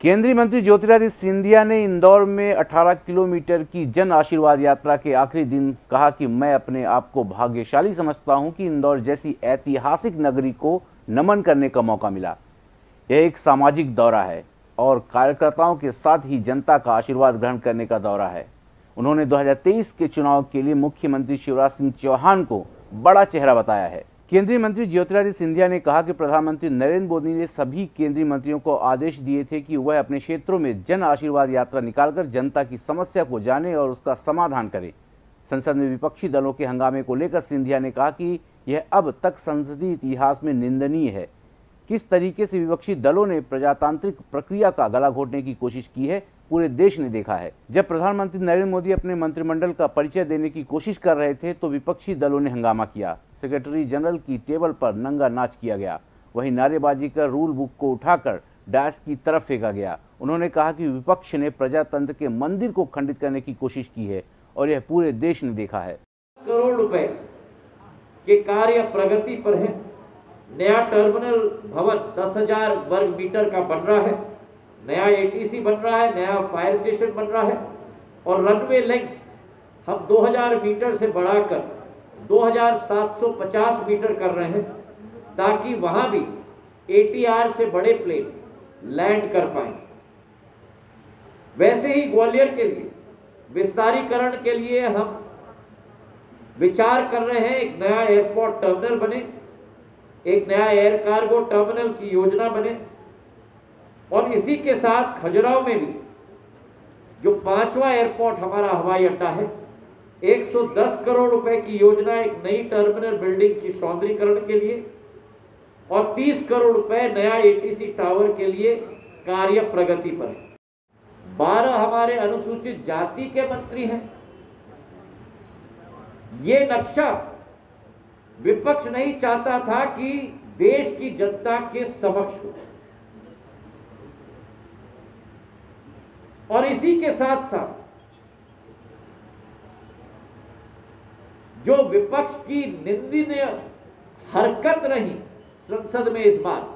केंद्रीय मंत्री ज्योतिरादित्य सिंधिया ने इंदौर में 18 किलोमीटर की जन आशीर्वाद यात्रा के आखिरी दिन कहा कि मैं अपने आप को भाग्यशाली समझता हूँ कि इंदौर जैसी ऐतिहासिक नगरी को नमन करने का मौका मिला। यह एक सामाजिक दौरा है और कार्यकर्ताओं के साथ ही जनता का आशीर्वाद ग्रहण करने का दौरा है। उन्होंने 2023 के चुनाव के लिए मुख्यमंत्री शिवराज सिंह चौहान को बड़ा चेहरा बताया है। केंद्रीय मंत्री ज्योतिरादित्य सिंधिया ने कहा कि प्रधानमंत्री नरेंद्र मोदी ने सभी केंद्रीय मंत्रियों को आदेश दिए थे कि वह अपने क्षेत्रों में जन आशीर्वाद यात्रा निकालकर जनता की समस्या को जाने और उसका समाधान करें। संसद में विपक्षी दलों के हंगामे को लेकर सिंधिया ने कहा कि यह अब तक संसदीय इतिहास में निंदनीय है। किस तरीके से विपक्षी दलों ने प्रजातांत्रिक प्रक्रिया का गला घोटने की कोशिश की है, पूरे देश ने देखा है। जब प्रधानमंत्री नरेंद्र मोदी अपने मंत्रिमंडल का परिचय देने की कोशिश कर रहे थे तो विपक्षी दलों ने हंगामा किया। सेक्रेटरी जनरल की टेबल पर नंगा नाच किया गया। वहीं नारेबाजी कर रूल बुक को उठाकर डैश की तरफ़ फेंका गया। उन्होंने कहा कि विपक्ष ने प्रजातंत्र के मंदिर को खंडित करने की कोशिश की है और यह पूरे देश ने देखा है। करोड़ रुपए के कार्य प्रगति पर है। नया टर्मिनल भवन दस हज़ार वर्ग मीटर का बन रहा है। नया एटीसी बन रहा है, नया फायर स्टेशन बन रहा है और रनवे लेंथ हम 2000 मीटर से बढ़ाकर 2750 मीटर कर रहे हैं ताकि वहाँ भी एटीआर से बड़े प्लेन लैंड कर पाए। वैसे ही ग्वालियर के लिए, विस्तारीकरण के लिए हम विचार कर रहे हैं, एक नया एयरपोर्ट टर्मिनल बने, एक नया एयर कार्गो टर्मिनल की योजना बने, और इसी के साथ खजुराहो में भी जो पांचवा एयरपोर्ट हमारा हवाई अड्डा है 110 करोड़ रुपए की योजना एक नई टर्मिनल बिल्डिंग की सौंदर्यकरण के लिए और 30 करोड़ रुपए नया एटीसी टावर के लिए कार्य प्रगति पर। बारह हमारे अनुसूचित जाति के मंत्री हैं। ये नक्शा विपक्ष नहीं चाहता था कि देश की जनता के समक्ष हो। और इसी के साथ साथ जो विपक्ष की निंदनीय हरकत रही संसद में इस बार।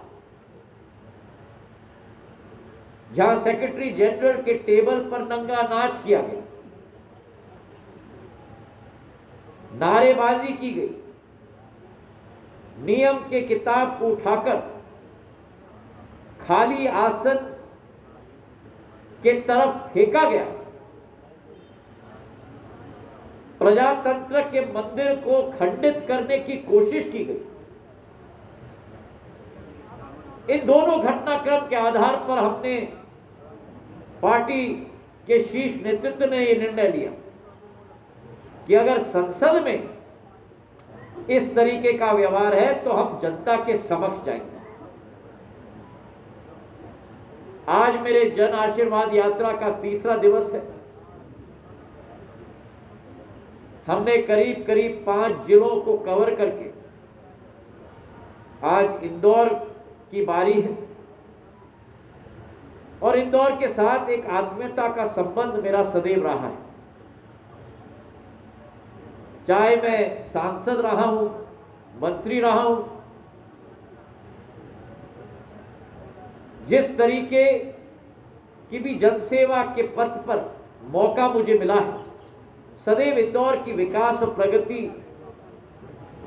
जहाँ सेक्रेटरी जनरल के टेबल पर नंगा नाच किया गया। नारेबाजी की गई। नियम के किताब को उठाकर खाली आसन के तरफ़ फेंका गया। प्रजातंत्र के मंदिर को खंडित करने की कोशिश की गई। इन दोनों घटनाक्रम के आधार पर हमने पार्टी के शीर्ष नेतृत्व ने यह निर्णय लिया कि अगर संसद में इस तरीके का व्यवहार है तो हम जनता के समक्ष जाएँगे। आज मेरे जन आशीर्वाद यात्रा का तीसरा दिवस है। हमने करीब करीब पाँच जिलों को कवर करके आज इंदौर की बारी है। और इंदौर के साथ एक आत्मीयता का संबंध मेरा सदैव रहा है। चाहे मैं सांसद रहा हूँ, मंत्री रहा हूँ, जिस तरीके की भी जनसेवा के पथ पर मौका मुझे मिला है सदैव इंदौर की विकास और प्रगति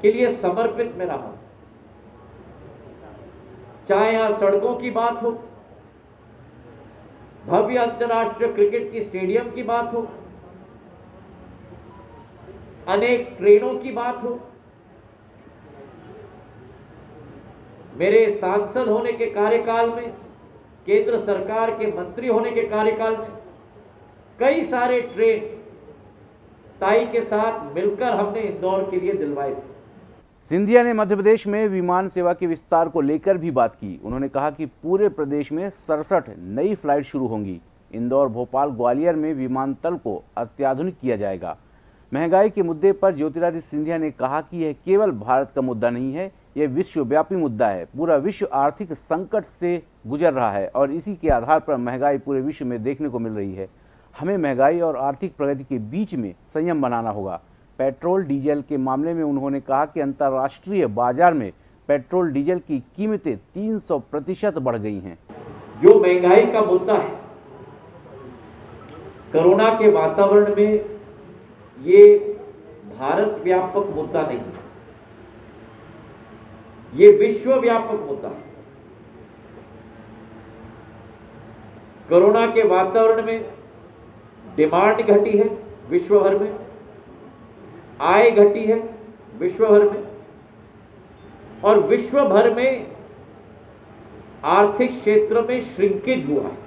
के लिए समर्पित में रहा चाहे यहाँ सड़कों की बात हो, भव्य अंतर्राष्ट्रीय क्रिकेट की स्टेडियम की बात हो, अनेक ट्रेनों की बात हो, मेरे सांसद होने के कार्यकाल में, केंद्र सरकार के मंत्री होने के कार्यकाल में, कई सारे ट्रेन ताई के साथ मिलकर हमने इंदौर के लिए दिलवाए थे। सिंधिया ने मध्य प्रदेश में विमान सेवा के विस्तार को लेकर भी बात की। उन्होंने कहा कि पूरे प्रदेश में सड़सठ नई फ़्लाइट शुरू होंगी। इंदौर, भोपाल, ग्वालियर में विमानतल को अत्याधुनिक किया जाएगा। महँगाई के मुद्दे पर ज्योतिरादित्य सिंधिया ने कहा कि यह केवल भारत का मुद्दा नहीं है, यह विश्वव्यापी मुद्दा है। पूरा विश्व आर्थिक संकट से गुजर रहा है और इसी के आधार पर महँगाई पूरे विश्व में देखने को मिल रही है। हमें महँगाई और आर्थिक प्रगति के बीच में संयम बनाना होगा। पेट्रोल, डीजल के मामले में उन्होंने कहा कि अंतर्राष्ट्रीय बाज़ार में पेट्रोल, डीजल की कीमतें 300 प्रतिशत बढ़ गई हैं। जो महँगाई का मुद्दा है, कोरोना के वातावरण में ये भारत व्यापक मुद्दा नहीं ये विश्व व्यापक मुद्दा है। कोरोना के वातावरण में डिमांड घटी है विश्व भर में, आय घटी है विश्व भर में, और विश्व भर में आर्थिक क्षेत्र में श्रिंकेज हुआ है।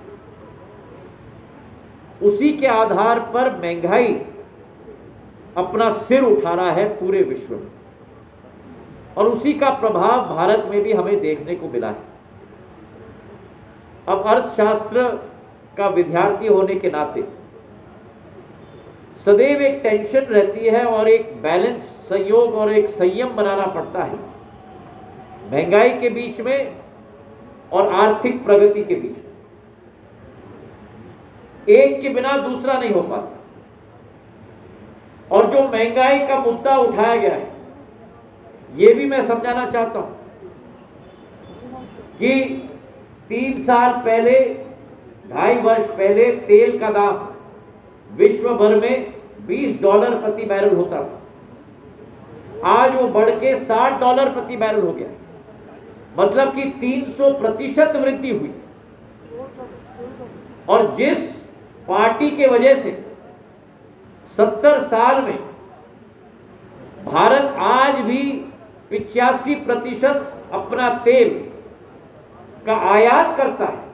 उसी के आधार पर महँगाई अपना सिर उठा रहा है पूरे विश्व में, और उसी का प्रभाव भारत में भी हमें देखने को मिला है। अब अर्थशास्त्र का विद्यार्थी होने के नाते सदैव एक टेंशन रहती है और एक बैलेंस संयोग और एक संयम बनाना पड़ता है। महँगाई के बीच में और आर्थिक प्रगति के बीच में। एक के बिना दूसरा नहीं हो पाता। और जो महँगाई का मुद्दा उठाया गया है, ये भी मैं समझाना चाहता हूँ कि तीन साल पहले, ढाई वर्ष पहले तेल का दाम विश्व भर में 20 डॉलर प्रति बैरल होता था। आज वो बढ़ के 60 डॉलर प्रति बैरल हो गया। मतलब कि 300 प्रतिशत वृद्धि हुई। और जिस पार्टी के वजह से 70 साल में भारत आज भी पिचासी प्रतिशत अपना तेल का आयात करता है।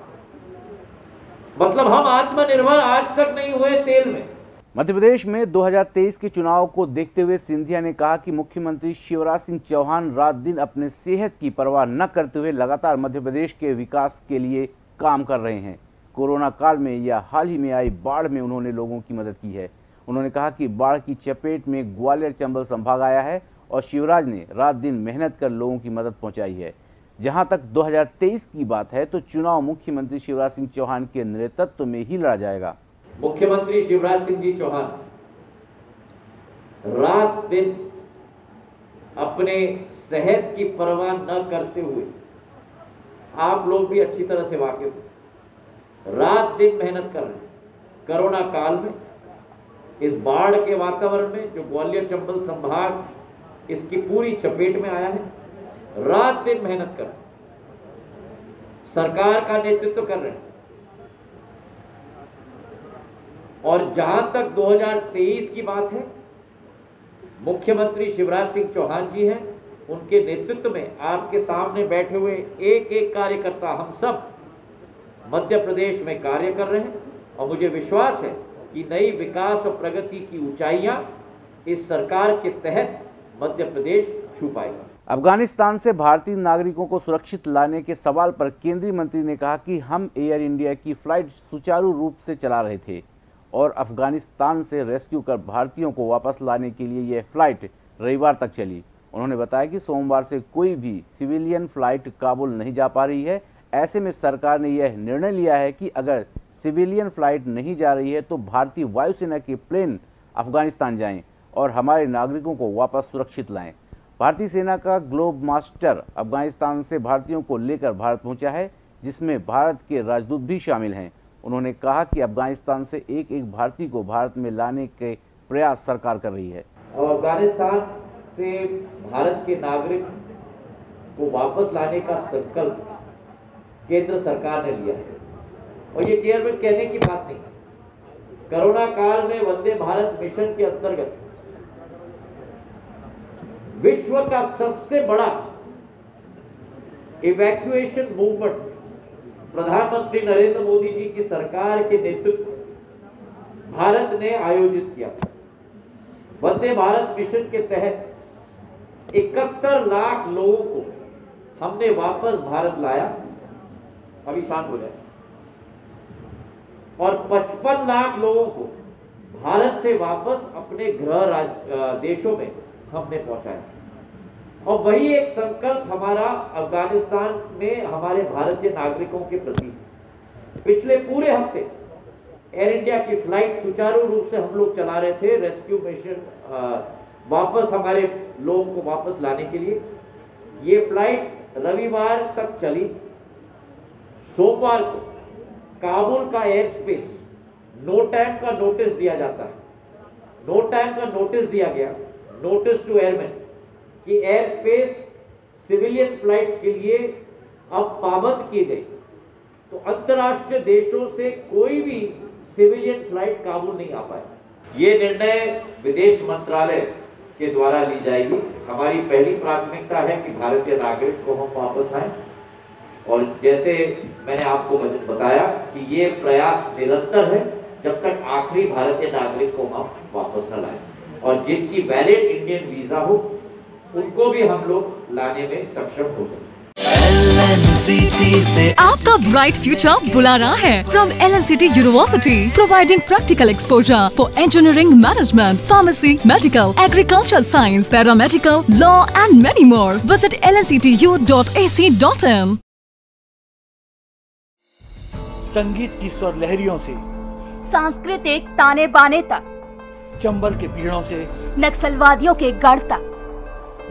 मतलब हम आत्मनिर्भर आज तक नहीं हुए तेल में। मध्य प्रदेश में 2023 के चुनाव को देखते हुए सिंधिया ने कहा कि मुख्यमंत्री शिवराज सिंह चौहान रात दिन अपने सेहत की परवाह न करते हुए लगातार मध्य प्रदेश के विकास के लिए काम कर रहे हैं। कोरोना काल में या हाल ही में आई बाढ़ में उन्होंने लोगों की मदद की है। उन्होंने कहा कि बाढ़ की चपेट में ग्वालियर चंबल संभाग आया है और शिवराज ने रात दिन मेहनत कर लोगों की मदद पहुंचाई है। जहाँ तक 2023 की बात है तो चुनाव मुख्यमंत्री शिवराज सिंह चौहान के नेतृत्व में ही लड़ा जाएगा। मुख्यमंत्री शिवराज सिंह जी चौहान, रात दिन अपने सेहत की परवाह न करते हुए आप लोग भी अच्छी तरह से वाकिफ रात दिन मेहनत कर रहे हैं। कोरोना काल में, इस बाढ़ के वातावरण में जो ग्वालियर चंबल संभाग इसकी पूरी चपेट में आया है, रात दिन मेहनत कर सरकार का नेतृत्व कर रहे हैं। और जहाँ तक 2023 की बात है, मुख्यमंत्री शिवराज सिंह चौहान जी हैं, उनके नेतृत्व में आपके सामने बैठे हुए एक एक कार्यकर्ता हम सब मध्य प्रदेश में कार्य कर रहे हैं और मुझे विश्वास है कि नई विकास और प्रगति की ऊंचाइयाँ इस सरकार के तहत मध्य प्रदेश छू पाएगा। अफ़गानिस्तान से भारतीय नागरिकों को सुरक्षित लाने के सवाल पर केंद्रीय मंत्री ने कहा कि हम एयर इंडिया की फ़्लाइट सुचारू रूप से चला रहे थे। और अफ़गानिस्तान से रेस्क्यू कर भारतीयों को वापस लाने के लिए यह फ़्लाइट रविवार तक चली। उन्होंने बताया कि सोमवार से कोई भी सिविलियन फ़्लाइट काबुल नहीं जा पा रही है। ऐसे में सरकार ने यह निर्णय लिया है कि अगर सिविलियन फ़्लाइट नहीं जा रही है तो भारतीय वायुसेना के प्लेन अफ़गानिस्तान जाएँ और हमारे नागरिकों को वापस सुरक्षित लाएँ। भारतीय सेना का ग्लोब मास्टर अफ़गानिस्तान से भारतीयों को लेकर भारत पहुँचा है, जिसमें भारत के राजदूत भी शामिल हैं। उन्होंने कहा कि अफ़गानिस्तान से एक एक भारतीय को भारत में लाने के प्रयास सरकार कर रही है। और अफ़गानिस्तान से भारत के नागरिक को वापस लाने का संकल्प केंद्र सरकार ने लिया है। और ये केवल कहने की बात नहीं कोरोना काल में वंदे भारत मिशन के अंतर्गत विश्व का सबसे बड़ा इवैक्यूएशन मूवमेंट प्रधानमंत्री नरेंद्र मोदी जी की सरकार के नेतृत्व भारत ने आयोजित किया वंदे भारत मिशन के तहत इकहत्तर लाख लोगों को हमने वापस भारत लाया। अभी शांत हो जाए। और 55 लाख लोगों को भारत से वापस अपने गृह देशों में हमने पहुँचाया। और वही एक संकल्प हमारा अफ़गानिस्तान में हमारे भारतीय नागरिकों के प्रति पिछले पूरे हफ़्ते एयर इंडिया की फ़्लाइट सुचारू रूप से हम लोग चला रहे थे रेस्क्यू मिशन वापस हमारे लोगों को वापस लाने के लिए। ये फ़्लाइट रविवार तक चली। सोमवार को काबुल का एयर स्पेस नो टाइम का नोटिस दिया जाता है। नो टाइम का नोटिस दिया गया। नोटिस टू एयरमैन कि एयर स्पेस सिविलियन फ्लाइट्स के लिए अब पाबंद की गई। तो अंतर्राष्ट्रीय देशों से कोई भी सिविलियन फ़्लाइट काबू नहीं आ पाए। ये निर्णय विदेश मंत्रालय के द्वारा ली जाएगी। हमारी पहली प्राथमिकता है कि भारतीय नागरिक को हम वापस लाएँ। और जैसे मैंने आपको बताया कि ये प्रयास निरंतर है, जब तक आखिरी भारतीय नागरिक को हम वापस न लाए। और जिनकी वैलिड इंडियन वीज़ा हो उनको भी हम लोग लाने में सक्षम हो सकते से आपका ब्राइट फ्यूचर बुला रहा है from L N C T university providing practical exposure for engineering management pharmacy medical agriculture science paramedical law and many more visit L N C T U dot A C dot in संगीत की स्वर लहरियों से सांस्कृतिक ताने बाने तक चंबल के पीड़ों से नक्सलवादियों के गढ़ तक।